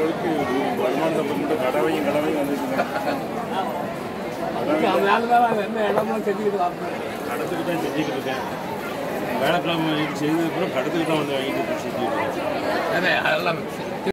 அளவுக்கு வருமான சம்பந்தப்பட்ட கடவையும் கடவையும் வந்துருக்குங்க என்ன இடம்லாம் கடத்துக்கு தான் செஞ்சுக்கிட்டு இருக்கேன். வேலைக்கிழமை செய்ததுக்கப்புறம் கடத்துக்கு தான் வந்து வாங்கிட்டு செஞ்சு இருக்கேன். அதெல்லாம்